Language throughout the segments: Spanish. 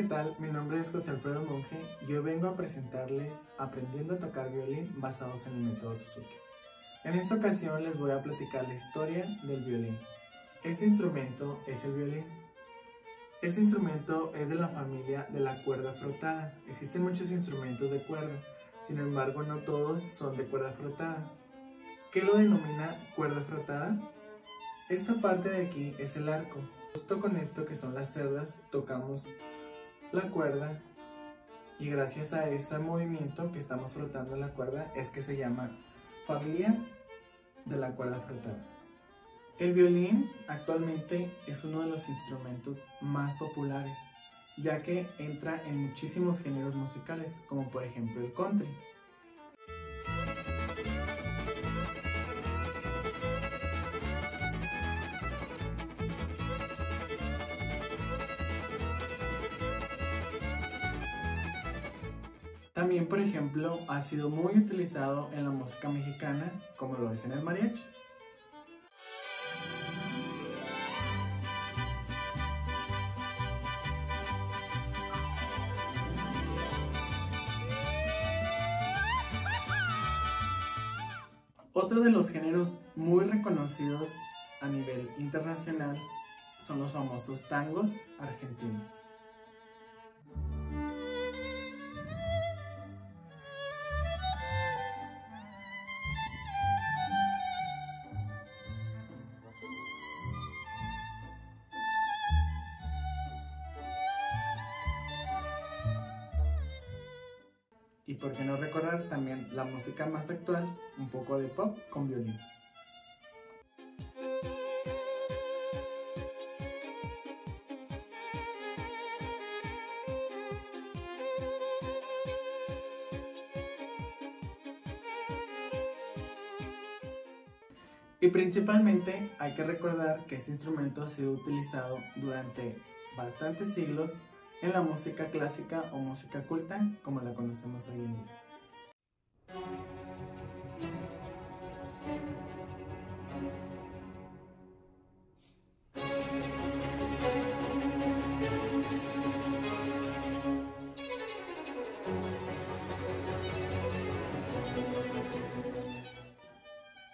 ¿qué tal? Mi nombre es José Alfredo Monge y hoy vengo a presentarles Aprendiendo a tocar violín basados en el método Suzuki. En esta ocasión les voy a platicar la historia del violín. Este instrumento es el violín. Este instrumento es de la familia de la cuerda frotada. Existen muchos instrumentos de cuerda, sin embargo no todos son de cuerda frotada. ¿Qué lo denomina cuerda frotada? Esta parte de aquí es el arco. Justo con esto que son las cerdas tocamos la cuerda y gracias a ese movimiento que estamos frotando la cuerda es que se llama familia de la cuerda frotada. El violín actualmente es uno de los instrumentos más populares, ya que entra en muchísimos géneros musicales, como por ejemplo el country. También, por ejemplo, ha sido muy utilizado en la música mexicana, como lo es en el mariachi. Otro de los géneros muy reconocidos a nivel internacional son los famosos tangos argentinos. Por qué no recordar también la música más actual, un poco de pop con violín. Y principalmente hay que recordar que este instrumento ha sido utilizado durante bastantes siglos en la música clásica o música culta como la conocemos hoy en día.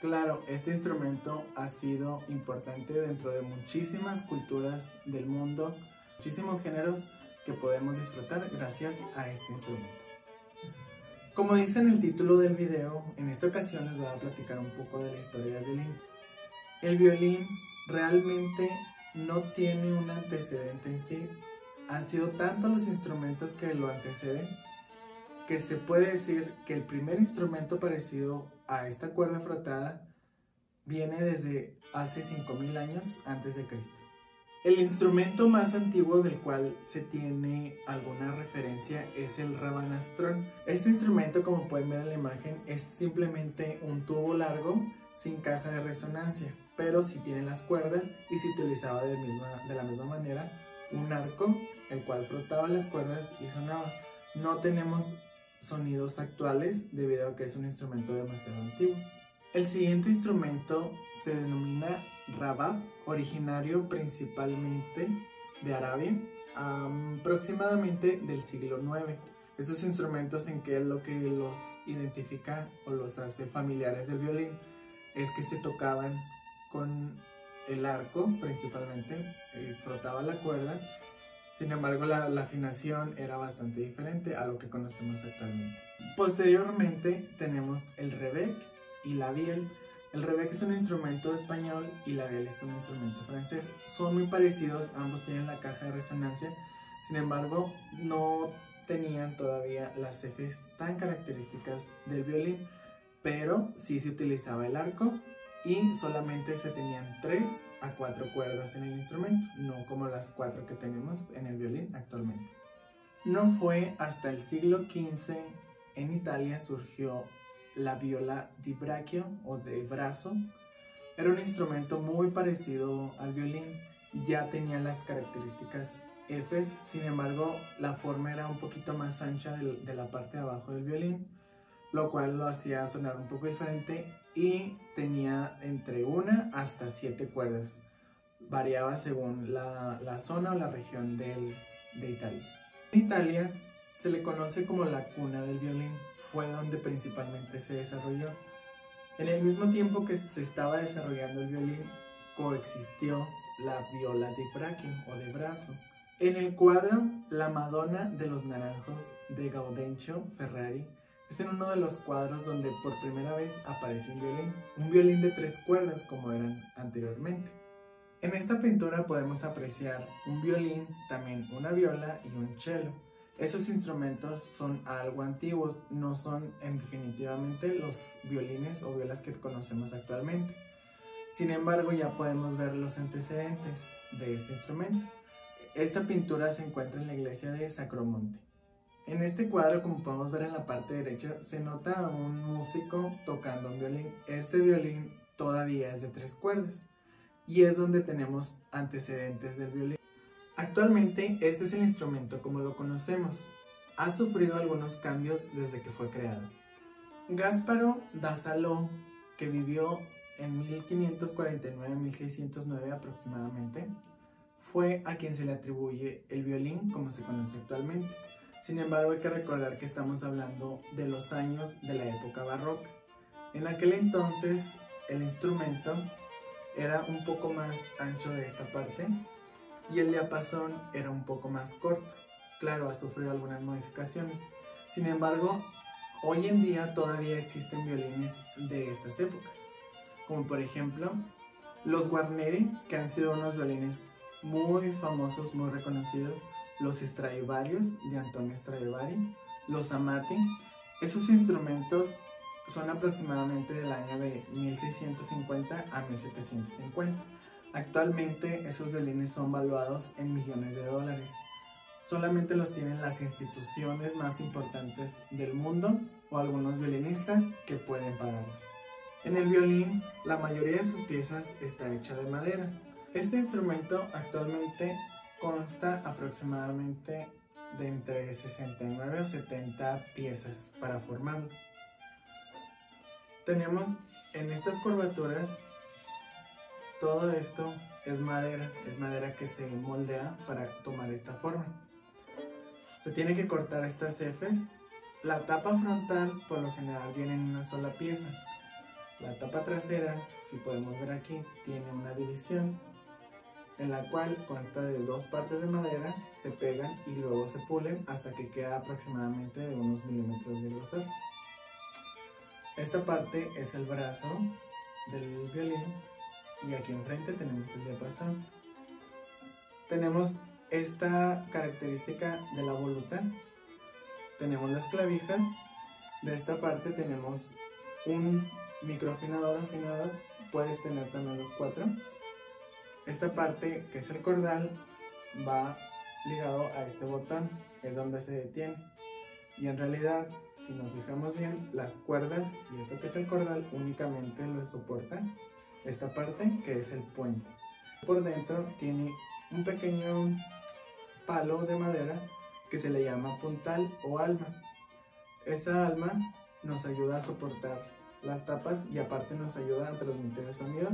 Claro, este instrumento ha sido importante dentro de muchísimas culturas del mundo, muchísimos géneros que podemos disfrutar gracias a este instrumento. Como dice en el título del video, en esta ocasión les voy a platicar un poco de la historia del violín. El violín realmente no tiene un antecedente en sí. Han sido tantos los instrumentos que lo anteceden que se puede decir que el primer instrumento parecido a esta cuerda frotada viene desde hace 5000 años antes de Cristo. El instrumento más antiguo del cual se tiene alguna referencia es el rabanastrón. Este instrumento, como pueden ver en la imagen, es simplemente un tubo largo sin caja de resonancia, pero sí tiene las cuerdas y se utilizaba de, de la misma manera un arco, el cual frotaba las cuerdas y sonaba. No tenemos sonidos actuales debido a que es un instrumento demasiado antiguo. El siguiente instrumento se denomina rabab, originario principalmente de Arabia, aproximadamente del siglo IX. Estos instrumentos en que es lo que los identifica o los hace familiares del violín es que se tocaban con el arco principalmente, eh, frotaba la cuerda, sin embargo la, afinación era bastante diferente a lo que conocemos actualmente. Posteriormente tenemos el rebec, y la biel. El rebec es un instrumento español y la biel es un instrumento francés. Son muy parecidos, ambos tienen la caja de resonancia, sin embargo no tenían todavía las ejes tan características del violín, pero sí se utilizaba el arco y solamente se tenían 3 a 4 cuerdas en el instrumento, no como las 4 que tenemos en el violín actualmente. No fue hasta el siglo XV en Italia surgió la viola di braccio o de brazo. Era un instrumento muy parecido al violín, ya tenía las características Fs, sin embargo la forma era un poquito más ancha de, la parte de abajo del violín, lo cual lo hacía sonar un poco diferente y tenía entre una hasta siete cuerdas. Variaba según la, zona o la región de Italia. En Italia se le conoce como la cuna del violín, fue donde principalmente se desarrolló. En el mismo tiempo que se estaba desarrollando el violín, coexistió la viola de braccio o de brazo. En el cuadro La Madonna de los Naranjos de Gaudencio Ferrari es en uno de los cuadros donde por primera vez aparece un violín, un violín de tres cuerdas como eran anteriormente. En esta pintura podemos apreciar un violín, también una viola y un cello. Esos instrumentos son algo antiguos, no son en definitivamente los violines o violas que conocemos actualmente. Sin embargo, ya podemos ver los antecedentes de este instrumento. Esta pintura se encuentra en la iglesia de Sacromonte. En este cuadro, como podemos ver en la parte derecha, se nota a un músico tocando un violín. Este violín todavía es de tres cuerdas y es donde tenemos antecedentes del violín. Actualmente este es el instrumento como lo conocemos. Ha sufrido algunos cambios desde que fue creado. Gasparo da que vivió en 1549-1609 aproximadamente, fue a quien se le atribuye el violín como se conoce actualmente. Sin embargo, hay que recordar que estamos hablando de los años de la época barroca. En aquel entonces, el instrumento era un poco más ancho de esta parte y el diapasón era un poco más corto. Claro, ha sufrido algunas modificaciones. Sin embargo, hoy en día todavía existen violines de estas épocas, como por ejemplo los Guarneri, que han sido unos violines muy famosos, muy reconocidos, los Stradivarius de Antonio Stradivari, los Amati. Esos instrumentos son aproximadamente del año de 1650 a 1750. Actualmente esos violines son valuados en millones de dólares. Solamente los tienen las instituciones más importantes del mundo o algunos violinistas que pueden pagar. En el violín, la mayoría de sus piezas está hecha de madera. Este instrumento actualmente consta aproximadamente de entre 69 a 70 piezas para formarlo. Tenemos en estas curvaturas todo esto es madera, es madera que se moldea para tomar esta forma. Se tiene que cortar estas Fs. La tapa frontal por lo general viene en una sola pieza. La tapa trasera, si podemos ver aquí, tiene una división en la cual consta de dos partes de madera, se pegan y luego se pulen hasta que queda aproximadamente de unos milímetros de grosor. Esta parte es el brazo del violín y aquí enfrente tenemos el diapasón. Tenemos esta característica de la voluta. Tenemos las clavijas. De esta parte tenemos un microafinador afinador. Puedes tener también los cuatro. Esta parte, que es el cordal, va ligado a este botón. Es donde se detiene. Y en realidad si nos fijamos bien, las cuerdas y esto que es el cordal únicamente lo soportan esta parte que es el puente. Por dentro tiene un pequeño palo de madera que se le llama puntal o alma. Esa alma nos ayuda a soportar las tapas y aparte nos ayuda a transmitir el sonido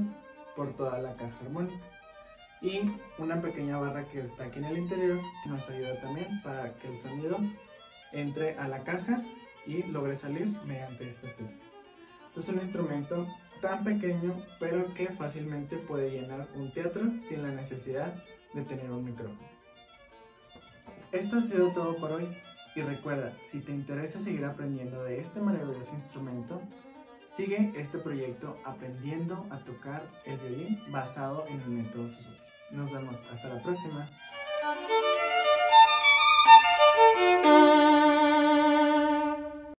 por toda la caja armónica. Y una pequeña barra que está aquí en el interior nos ayuda también para que el sonido entre a la caja y logre salir mediante estos cifras. Este es un instrumento tan pequeño pero que fácilmente puede llenar un teatro sin la necesidad de tener un micrófono. Esto ha sido todo por hoy y recuerda, si te interesa seguir aprendiendo de este maravilloso instrumento, sigue este proyecto aprendiendo a tocar el violín basado en el método Suzuki. Nos vemos hasta la próxima.